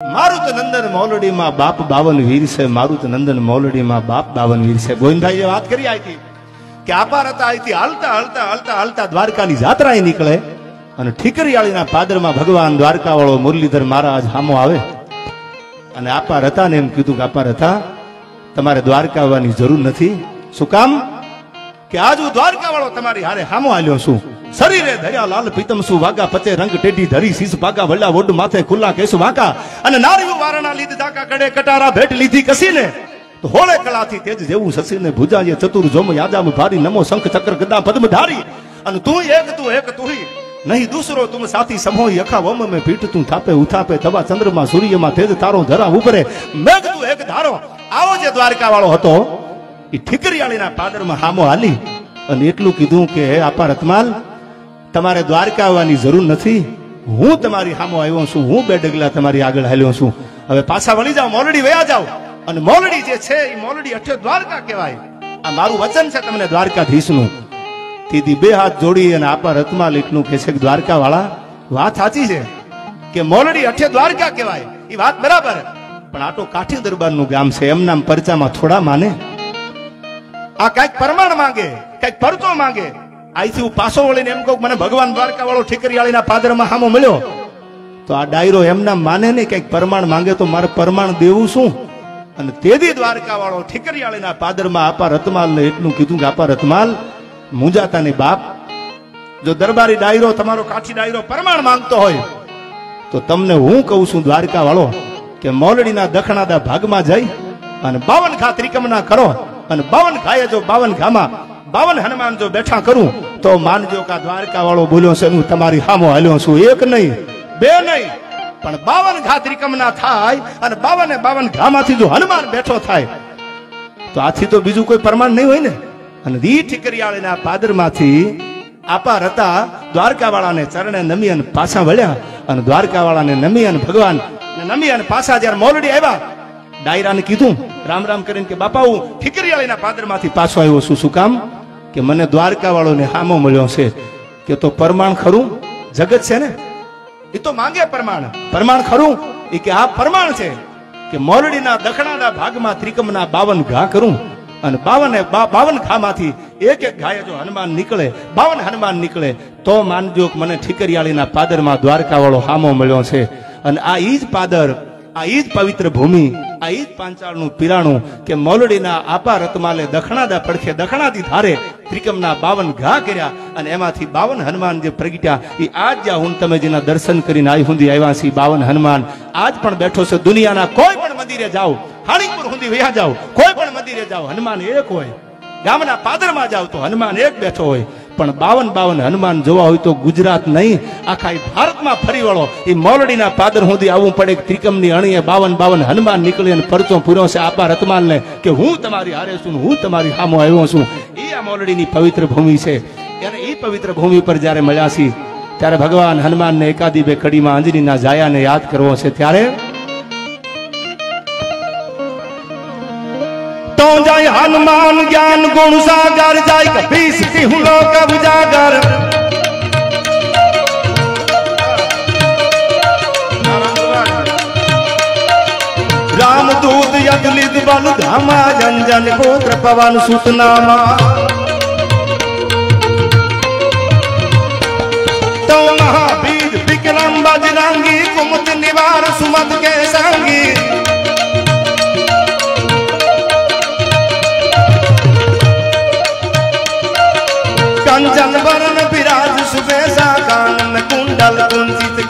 મારુત નંદન મોલડીમાં બાપ બાવન વીર છે મારુત નંદન મોલડીમાં બાપ બાવન વીર છે. ગોવિંદભાઈ વાત કરી આવી કે આપાર હતા અહીંથી હાલતા હાલતા હાલતા હાલતા દ્વારકાની જાત્રા નીકળે અને ઠીકરિયાળીના પાદરમાં ભગવાન દ્વારકા વાળો મુરલીધર મહારાજ હામો આવે. અને આપાર હતા ને એમ કીધું કે આપાર હતા તમારે દ્વારકા આવવાની જરૂર નથી. શું કામ? કે આજ દ્વારકા વાળો તમારી હારે હામો આલ્યો છું. શરીરે ધર્યા લાલ પીતમ સુ વાગા પચે રંગ ટેઢી ધરી શીશ ભાગા વલ્લા વોડ માથે ખુલ્લા કેસ વાંકા. અને નારીઓ વારણા લીધ ધાકા કડે કટારા ભેટ લીધી કસીને. તો હોળે કળાથી તેજ જેવું સસીને ભુજાએ ચતુર જોમ યાજામ ભારી, નમો શંખ ચક્ર ગદા પદ્મ ધારી. અને તું એક તું એક તુહી નહીં દૂસરો તુમ સાથી સમોય અખા વમ મેં પીઠ તું થાપે, ઉથાપે તવા ચંદ્રમાં સૂર્યમાં તેજ તારો ધરા ઉપરે. મેઘ તું એક ધારો. આવો જે દ્વારકા વાળો હતો. એ ઠીકરીયાળીના પાદરમાં હામો હાલી. અને એટલું કીધું કે આપા રતમાલ તમારે દ્વારકા આવવાની જરૂર નથી. હું તમારી સામો આવ્યો છું. હું બે ડગલા તમારી આગળ હાલ્યો છું. હવે પાછા વળી જાઓ, મોલડી વયા જાઓ. અને મોલડી જે છે એ મોલડી અઠ્યો દ્વારકા કહેવાય. આ મારું વચન છે તમને દ્વારકાધીશનું. તેથી બે હાથ જોડી અને આપા રથમાં લીટનું કે છે દ્વારકા વાળા વાત સાચી છે કે મોલડી અઠ્યો દ્વારકા કહેવાય. એ વાત બરાબર. પણ આ તો કાઠી દરબારનું ગામ છે. એમના પરચામાં થોડા માને. આ કંઈક પ્રમાણ માંગે, કંઈક પરચો માંગે. અહીંથી હું પાછો વળીને એમ કહું મને ભગવાન દ્વારકા વાળો ઠીકરીયાળીના પાદરમાં હામો મળ્યો. તો આ ડાયરો એમના માને નહીં કંઈક પરમાણ માંગે તો મારે પરમાણ દેવું શું? અને તેદી દ્વારકા વાળો ઠીકરીયાળીના પાદરમાં આપા રતમાલ ને એટલું કીધું કે આપા રતમાલ, મુંજાતાની બાપ, જો દરબારી ડાયરો તમારો કાઠી ડાયરો પ્રમાણ માંગતો હોય, તો તમને હું કહું છું દ્વારકા વાળો કે મોલડીના દખણાદા ભાગમાં જઈ અને બાવન ખા ત્રિકમના કરો અને બાવન ખાએ જો બાવન ખામાં બાવન હનુમાન જો બેઠા કરું તો માનજો કે દ્વારકા વાળો બોલ્યો છે, હું તમારી હામો હાલ્યો છું. એક નહીં, બે નહીં, પણ બાવન ઘા ત્રિકમના થાય અને બાવન બાવન ઘામાંથી જો હનુમાન બેઠો થાય, તો આથી તો બીજું કોઈ પ્રમાણ નહીં હોય ને. અને રી ઠીકરિયાળીના પાદરમાંથી આપા રતા દ્વારકા વાળાને ચરણે નમી અને પાછા વળ્યા. અને દ્વારકા વાળાને નમી અને ભગવાન નમી અને પાછા જ્યારે મોલડી આવ્યા, ડાયરાને કીધું, રામ રામ કરીને કે, બાપા, હું ઠીકરિયાળીના પાદરમાંથી પાછો આવ્યો છું. શું કામ? કે મને દ્વારકા વાળોને હામો મળ્યો છે કે તો પરમાણ ખરું? જગત છે ને? એ તો માંગે પ્રમાણ. પ્રમાણ ખરું? એ કે આ પ્રમાણ છે કે મોરડીના દખણાના ભાગમાં ત્રિકમના બાવન ઘા કરું અને બાવન બાવન ખામાંથી એક એક ઘાએ જો હનુમાન નીકળે, બાવન હનુમાન નીકળે, તો માનજો મને ઠીકરિયાળીના પાદરમાં દ્વારકા વાળો હામો મળ્યો છે. અને આ ઈ જ પાદર, આ ઈ જ પવિત્ર ભૂમિ આ ઈ પાંચાળનું પીરાણું કે મોલડીના આપા રતમાલે દખણાદા પડખે દખણાથી ધારે ત્રિકમના બાવન ઘા કર્યા અને એમાંથી બાવન હનુમાન જે પ્રગટ્યા એ આજ જ્યાં હું તમે જેના દર્શન કરીને આવી હું આવ્યા બાવન હનુમાન, આજ પણ બેઠો છે દુનિયાના કોઈ પણ મંદિરે જાઓ હાણીપુર સુધી વ્યા જાઓ, કોઈ પણ મંદિરે જાઓ, હનુમાન એક હોય, ગામના પાદરમાં જાવ તો હનુમાન એક બેઠો હોય પણ બાવન બાવન હનુમાન જોવા હોય તો ગુજરાત નહીં. આખા ભારતમાં ફરી વળો. એ મોલડીના પાદર સુધી આવવું પડે. ત્રિકમની અણીએ બાવન બાવન હનુમાન નીકળે અને પરચો પૂરો છે. આપા રતમાલને કે હું તમારી હારે છું હું તમારી સામો આવ્યો છું. એ આ મોલડીની પવિત્ર ભૂમિ છે. ત્યારે એ પવિત્ર ભૂમિ પર જ્યારે મળ્યા છીએ, ત્યારે ભગવાન હનુમાનને એકાદી બે કડીમાં અંજનીના જાયાને યાદ કરવો છે. ત્યારે हनुमान ज्ञान गुण सागर जाय कभी सिद्धि राम दूत यदलित बल धामा, जंजन गोत्र पवन सुतनामा। तो महावीर विक्रम बजरंगी कुमत निवार सुमत के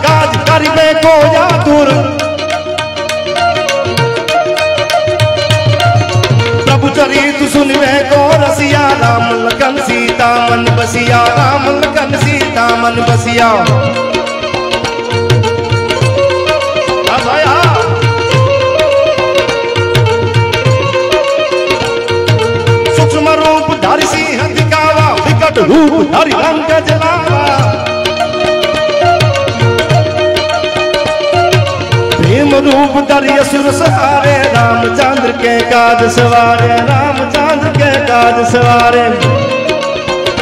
काज करिबे को जातुर प्रभु चरित सुनवे को रसिया राम लखन सीता मन बसिया, राम लखन सीता मन बसिया। रूप धारी सिंह दिखावा विकट रूप धारी रंग रूप धरी असुर सहारे रामचंद्र के काज सवारे रामचंद्र के काज सवारे।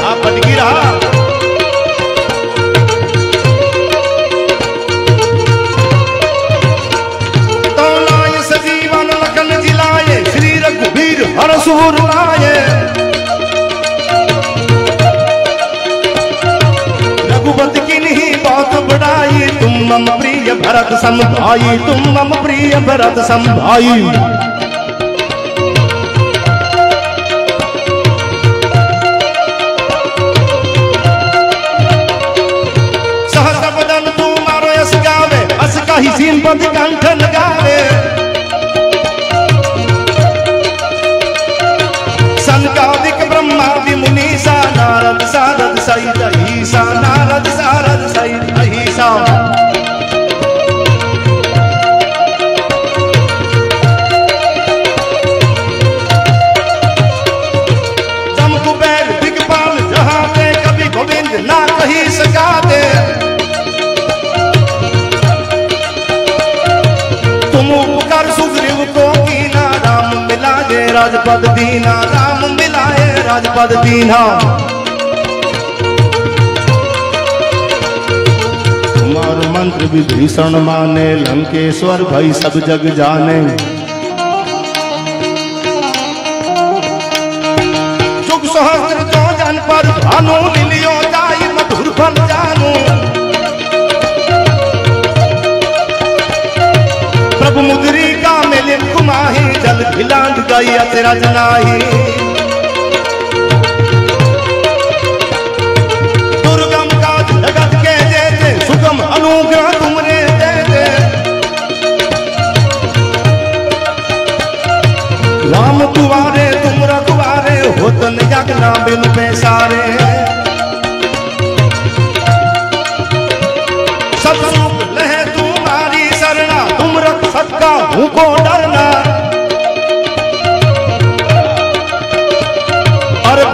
आप भटकी रहा। हर सूर लाए। रघुपति की नहीं, बहुत बड़ाई, तुम मम प्रिय भरत संभाई, तुम मम प्रिय भरत संभाई। सहस बदन तू मारो अस गावे, अस कही सीन पद कंठ राजपद दीना राम मिलाए राजपद दीना। मंत्र विभीषण माने लंकेश्वर भई सब जग जाने। गई अतरज नाही दुर्गम काज जगत के देते, सुगम अनुग्रह तुमरे देते राम तुम्हारे तुम रखवारे, होतन जगना बिन पैसारे। सब सुख लहे तुम्हारी शरणा तुम रख सकता हूँ को डरना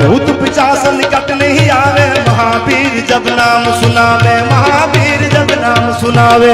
भूत पिचास निकट नहीं आवे। महावीर जब नाम सुनावे महावीर जब नाम सुनावे।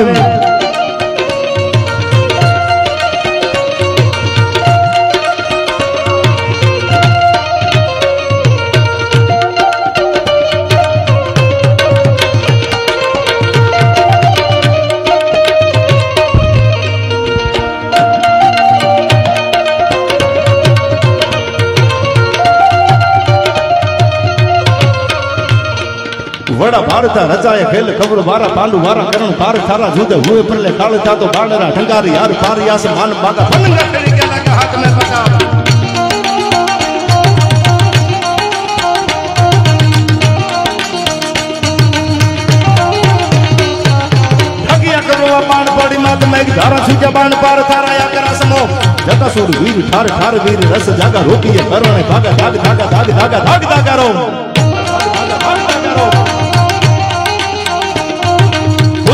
વડા ભારતા રચાય ખેલ ખબર વારા પાંડુ વારા કરણ પાર થારા જુદે હુએ પરલે કાળ થાતો બાણરા ઠંગારી યાર પાર યાસ માન બાગા ભનંગા કરી કે લગા હાથ મે પકડા ઠગિયા કરવા બાણ પડી માત મેઘ ધારા છૂટ્યા બાણ પાર થારા યા કરા સમો જતા સુર વીર ઠાર ઠાર વીર રસ જાગા રોટીએ કરણે ભાગા ધાગ ધાગા ધાગ ધાગા ધાગ ધાગા રો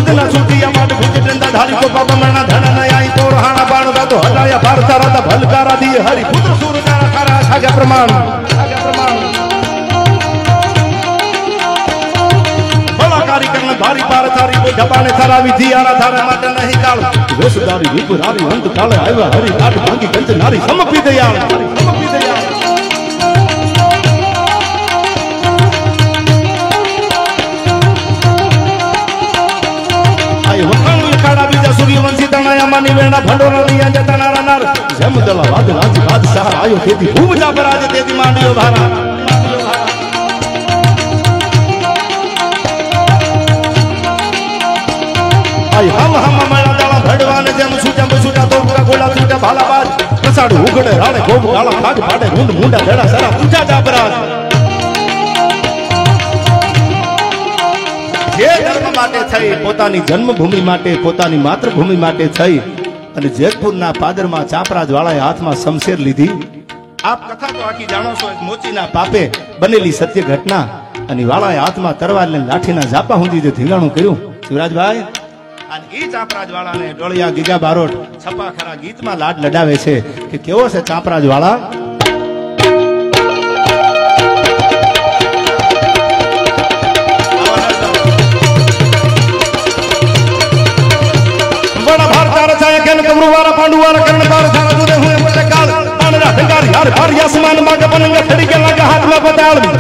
बदला सुटिया माट भुज डंडा धारी को बाबा मरना धना न आई तो रहाना बाण दा तो हटाया भारत राता भलकारा दी हरि पुत्र सूर तारा खारा आगे प्रमाण। आगे प्रमाण। बड़ा कार्यक्रम भारी पार तारी वो जबाने तारा विधि, आरा तारा माट नहीं काल। वेशधारी विपरारी अंत काल आया हरि काट भांगी कंच नारी समपी दयाल। समपी दयाल। માની વેણા ભંડોરા લઈયા જતા નારા નાર. જેમ દલા વાદ રાજ બાદશાહ આયો તેથી ભૂમ જા પરાજ તેથી માંડ્યો ભારા. આય હમ હમ મેળા દાળા ભડવાને જેમ છૂટા બછૂટા તોકરા ગોળા છૂટા ભાલા બાજ પ્રસાડ ઉગડે રાણે ગોમ ગાળા ખાગ પાડે રૂંડ મુંડા ધડા સારા ઊંચા જા થઈ. પોતાની જન્મભૂમિ માટે પોતાની માતૃભૂમિ માટે થઈ. અને જેતપુરના પાદરમાં ચાપરાજ વાળાએ હાથમાં શમશેર લીધી. આપ કથા તો આખી જાણો છો એક મોચીના પાપે બનેલી સત્ય ઘટના. અને વાળાએ હાથમાં તરવાર લઈને લાઠીના ઝાપા સુધી જે ધીંગાણું કર્યું. શિવરાજભાઈ અને એ ચાપરાજ વાળાને ડોળિયા ગીગા બારોટ છપા ખરા ગીતમાં લાડ લડાવે છે. કે કેવો છે ચાપરાજ વાળા गन कमरुवारा पांडुवारा करण पार धारा जुरे हुए बड़े काल पानरा ढंगारी हर हर आसमान मांग बनंगा खड़ी के लगा हाथ में बताल भी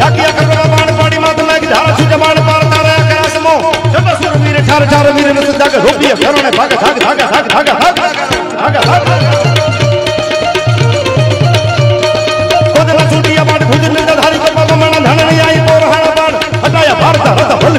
ढाकिया करवा बाण पाड़ी मात में धारा छुटे बाण पार तारा करा समो जबर सुर वीर चार चार वीर ने सदा के रोपिए करणे भाग भाग भाग भाग भाग भाग भाग भाग खुद ने धारी को पापा मना धन नहीं आई तो रहा बाण हटाया भारत रथ बल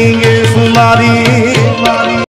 நீங்க சுமாரி